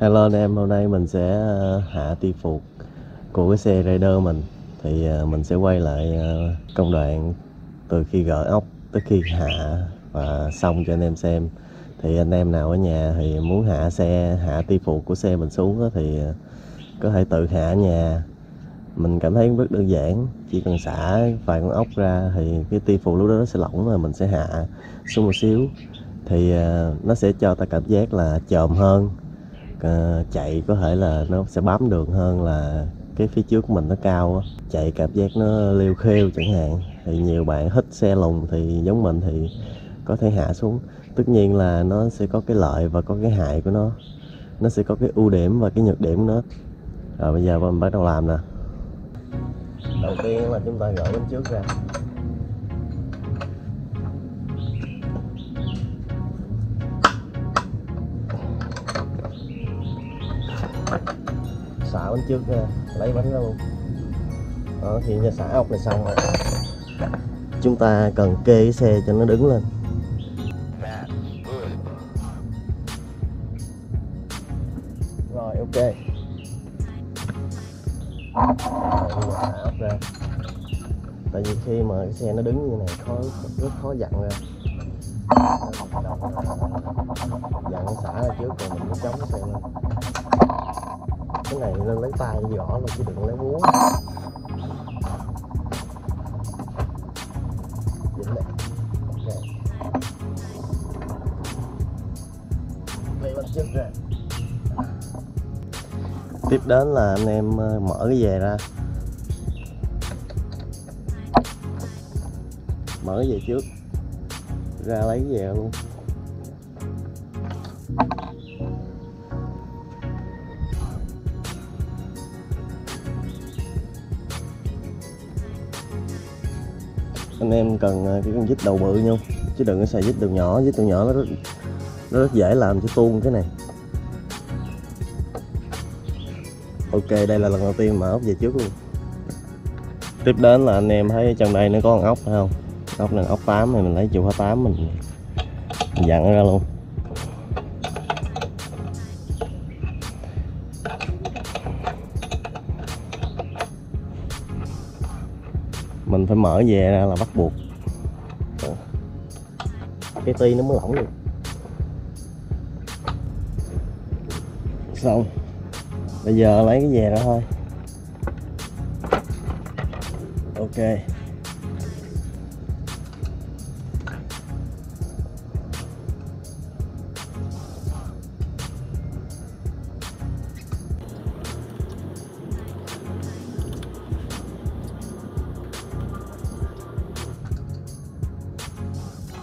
Hello anh em, hôm nay mình sẽ ờ, hạ ti phục của cái xe Raider mình. Thì ờ, mình sẽ quay lại ờ, công đoạn từ khi gỡ ốc tới khi hạ và xong cho anh em xem. Thì anh em nào ở nhà thì muốn hạ xe, hạ ti phục của xe mình xuống thì có thể tự hạ ở nhà. Mình cảm thấy rất đơn giản, chỉ cần xả vài con ốc ra thì cái ti phục lúc đó nó sẽ lỏng rồi mình sẽ hạ xuống một xíu. Thì nó sẽ cho ta cảm giác là chồm hơn. Ờ, chạy có thể là nó sẽ bám đường hơn là cái phía trước của mình nó cao á. Chạy cảm giác nó liêu khêu chẳng hạn. Thì nhiều bạn hít xe lùng thì giống mình thì có thể hạ xuống. Tất nhiên là nó sẽ có cái lợi và có cái hại của nó. Nó sẽ có cái ưu điểm và cái nhược điểm của nó. Rồi bây giờ mình bắt đầu làm nè. Đầu tiên là chúng ta gỡ bánh trước ra. Xả bánh trước à, lấy bánh ra luôn đó, thì nhà xả ốc này xong rồi. Chúng ta cần kê cái xe cho nó đứng lên. Rồi, ok. Rồi ra. Tại vì khi mà cái xe nó đứng như này, khó, rất khó dặn ra. Dặn xả ra trước rồi mình mới chống cái xe lên cái này lên lấy tay nhỏ là chứ đừng lấy búa dính này. Này lấy trước rồi. Tiếp đến là anh em ờ, mở cái về ra. Mở cái về trước. Ra lấy cái về luôn. Anh em cần à, cái con vít đầu bự nhau chứ đừng có xài vít đầu nhỏ vít đầu nhỏ nó rất, nó rất dễ làm cho tuôn cái này. Ok đây là lần đầu tiên mở ốc về trước luôn. Tiếp đến là anh em thấy trong đây nó có con ốc phải không? Ốc này là ốc 8 thì mình lấy chịu khóa 8 mình, mình dặn nó ra luôn. Mình phải mở về ra là bắt buộc. Cái ti nó mới lỏng được. Xong. Bây giờ lấy cái về ra thôi. Ok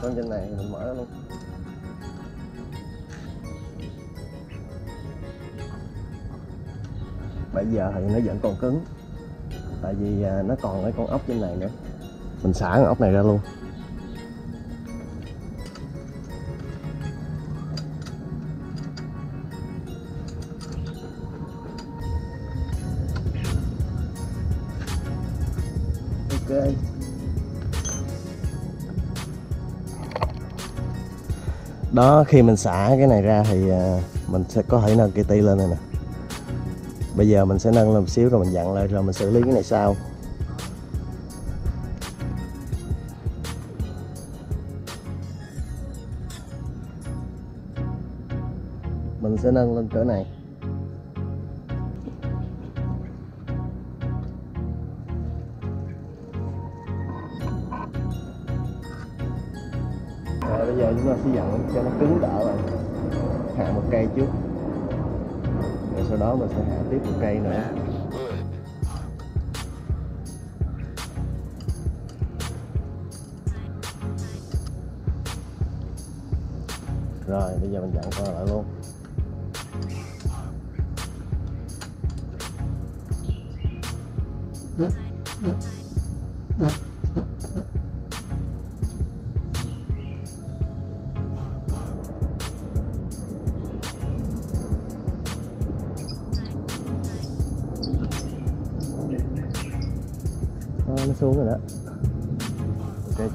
con trên này mình mở luôn. Bây giờ thì nó vẫn còn cứng. Tại vì à, nó còn cái con ốc trên này nữa. Mình xả con ốc này ra luôn. Đó, khi mình xả cái này ra thì à, mình sẽ có thể nâng cái ti lên này nè. Bây giờ mình sẽ nâng lên một xíu rồi mình dặn lại rồi mình xử lý cái này sau. Mình sẽ nâng lên cỡ này. Bây giờ chúng ta sẽ dặn cho nó cứng đỡ lại. Hạ một cây trước. Rồi sau đó mình sẽ hạ tiếp một cây nữa. Rồi bây giờ mình dặn qua lại luôn. Đó,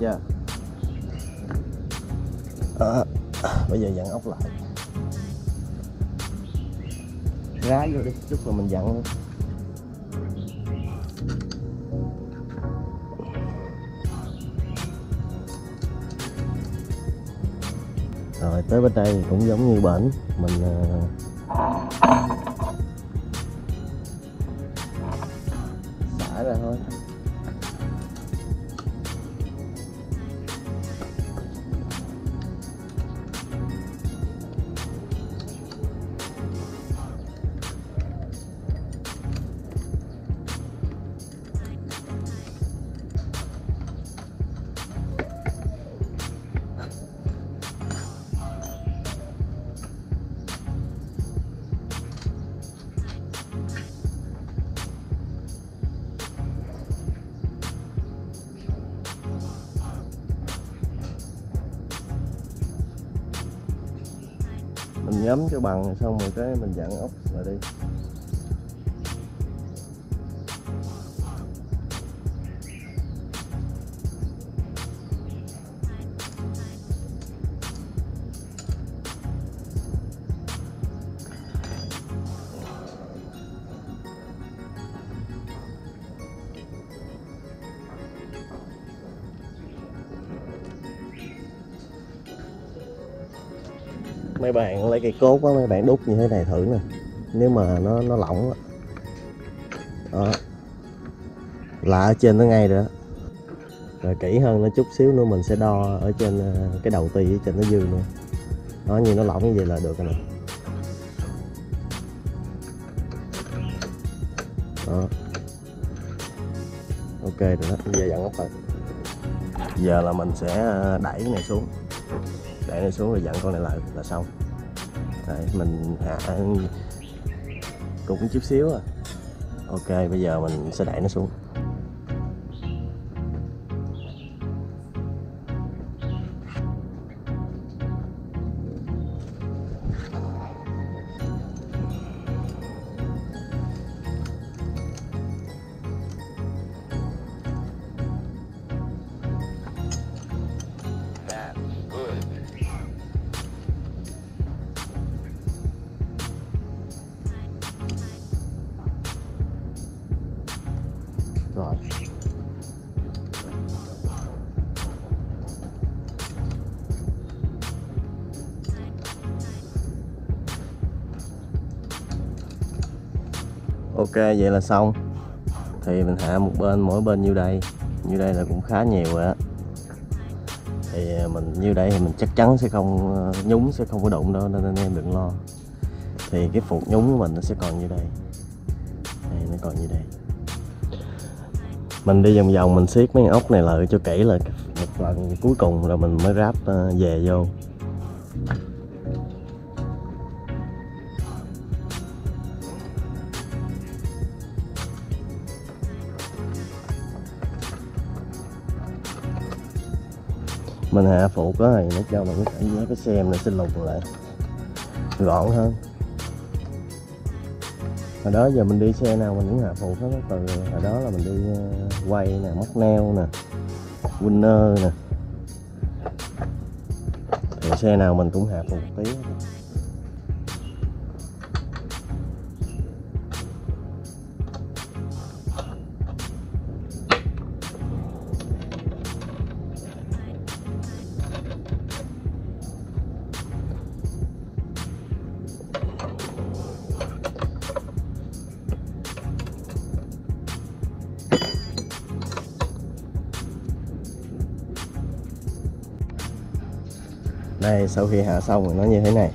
chưa à, bây giờ dặn ốc lại. Rá vô đi chút rồi mình dặn luôn. Rồi tới bên đây cũng giống như bển mình ờ, xả ra thôi. Nhóm nhắm cho bằng xong rồi cái mình dặn ốc lại đi. Mấy bạn, lấy cây cốt á, mấy bạn đút như thế này thử nè. Nếu mà nó nó lỏng đó. đó. Là ở trên nó ngay rồi đó. Rồi kỹ hơn nó chút xíu nữa mình sẽ đo ở trên ờ, cái đầu ti ở trên nó dư nữa. Nó như nó lỏng như vậy là được rồi nè. Đó. Ok rồi đó giờ dặn ốc rồi giờ là mình sẽ ờ, đẩy cái này xuống đẩy này xuống rồi dặn con này lại là xong. Đấy, mình hạ cũng chút xíu à. Ok bây giờ mình sẽ đẩy nó xuống. Ok, vậy là xong. Thì mình hạ một bên, mỗi bên như đây? Như đây là cũng khá nhiều rồi á. Thì à, mình như đây thì mình chắc chắn sẽ không ờ, nhúng sẽ không có đụng đâu, nên anh em đừng lo. Thì cái phục nhúng của mình nó sẽ còn như đây? Đây, nó còn như đây? Mình đi vòng vòng, mình siết mấy ốc này lại cho kỹ là một lần cuối cùng rồi mình mới ráp ờ, về vô. Mình hạ phụ có này nó cho mình cái cảm giác cái xem này sẽ lùng lại. Gọn hơn. Hồi đó giờ mình đi xe nào mình cũng hạ phụ hết từ hồi đó là mình đi ờ, quay nè, móc neo nè, winner nè. Thì xe nào mình cũng hạ phụ một tí. Đây, sau khi hạ xong thì nó như thế này.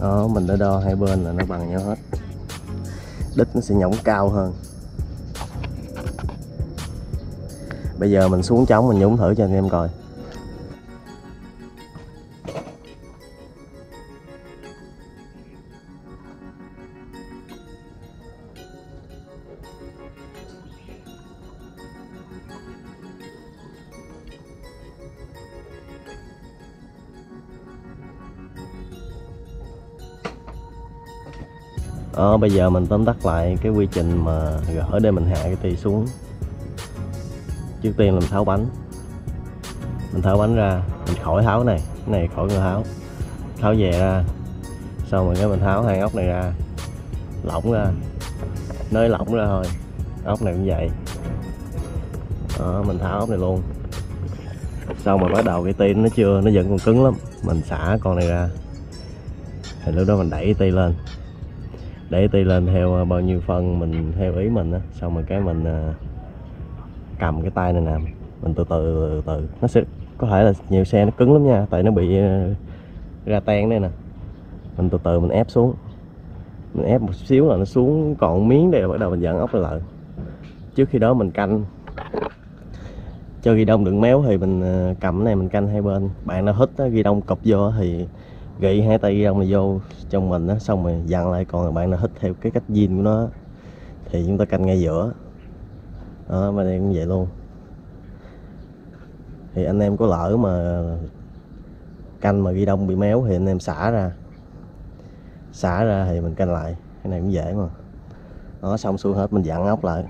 Đó, mình đã đo hai bên là nó bằng nhau hết. Đít nó sẽ nhõng cao hơn. Bây giờ mình xuống trống mình nhúng thử cho anh em coi. Đó, bây giờ mình tóm tắt lại cái quy trình mà gỡ để mình hạ cái tì xuống. Trước tiên là mình tháo bánh. Mình tháo bánh ra mình khỏi tháo này. Cái này khỏi người tháo. Tháo về ra. Xong rồi cái mình tháo hai ốc này ra. Lỏng ra. Nơi lỏng ra thôi. Ốc này cũng vậy. Đó, mình tháo ốc này luôn. Xong rồi bắt đầu cái ti nó chưa nó vẫn còn cứng lắm. Mình xả con này ra. Thì lúc đó mình đẩy ti lên để ti lên theo à, bao nhiêu phân mình theo ý mình á. Xong rồi cái mình à, cầm cái tay này nè, mình từ từ từ từ. Nó sẽ, có thể là nhiều xe nó cứng lắm nha, tại nó bị à, ra ten đây nè. Mình từ từ mình ép xuống. Mình ép một xíu là nó xuống còn miếng đây là bắt đầu mình dẫn ốc lại trước khi đó mình canh. Cho ghi đông đựng méo thì mình cầm cái này mình canh hai bên. Bạn nào hít ghi đông cụp vô thì gậy hai tay ghi này vô trong mình á, xong rồi dặn lại còn bạn nào hít theo cái cách zin của nó thì chúng ta canh ngay giữa. Đó, bên đây cũng vậy luôn. Thì anh em có lỡ mà canh mà ghi đông bị méo thì anh em xả ra. Xả ra thì mình canh lại. Cái này cũng dễ mà. Nó xong xuôi hết, mình dặn ốc lại.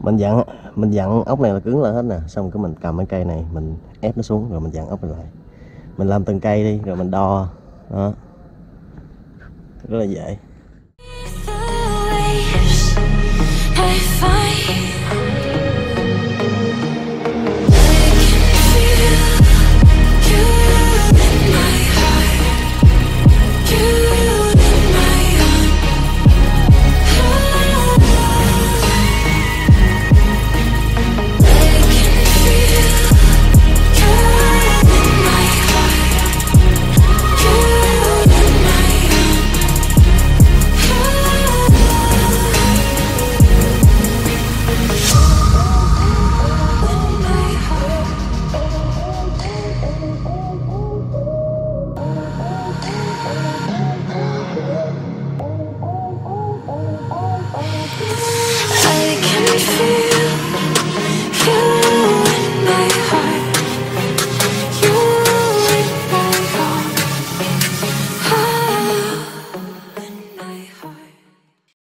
Mình dặn mình dặn ốc này là cứng lại hết nè. Xong cái mình cầm cái cây này, mình ép nó xuống, rồi mình dặn ốc này lại mình làm từng cây đi rồi mình đo. Đó. Rất là dễ.